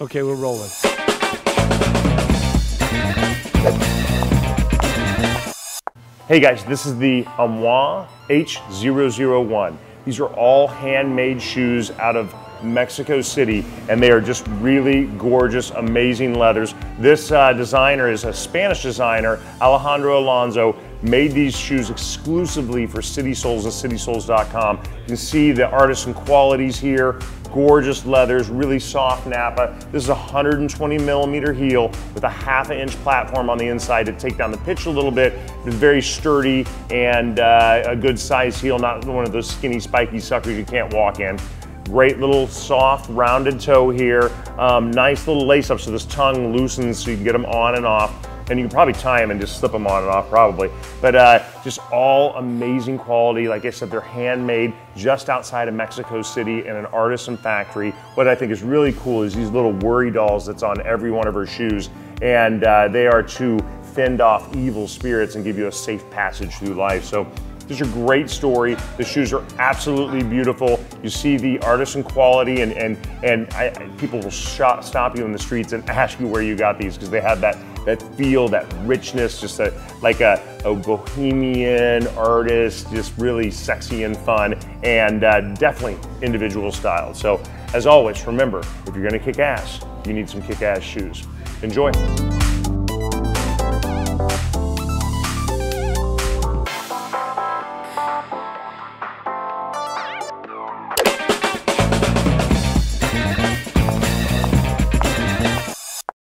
Okay, we're rolling. Hey guys, this is the Amois H001. These are all handmade shoes out of Mexico City, and they are just really gorgeous, amazing leathers. This uh, designer is a Spanish designer, Alejandro Alonso, made these shoes exclusively for City Soles and citysoles.com. You can see the artisan qualities here, gorgeous leathers, really soft Napa. This is a 120 millimeter heel with a half an inch platform on the inside to take down the pitch a little bit. It's very sturdy and uh, a good size heel, not one of those skinny spiky suckers you can't walk in. Great little soft rounded toe here. Um, nice little lace up so this tongue loosens so you can get them on and off and you can probably tie them and just slip them on and off probably. But uh, just all amazing quality. Like I said, they're handmade just outside of Mexico City in an artisan factory. What I think is really cool is these little worry dolls that's on every one of her shoes. And uh, they are to fend off evil spirits and give you a safe passage through life. So these are great story. The shoes are absolutely beautiful. You see the artisan quality and, and, and I, people will shop, stop you in the streets and ask you where you got these because they have that that feel, that richness, just a, like a, a bohemian artist, just really sexy and fun, and uh, definitely individual style. So as always, remember, if you're gonna kick ass, you need some kick-ass shoes. Enjoy.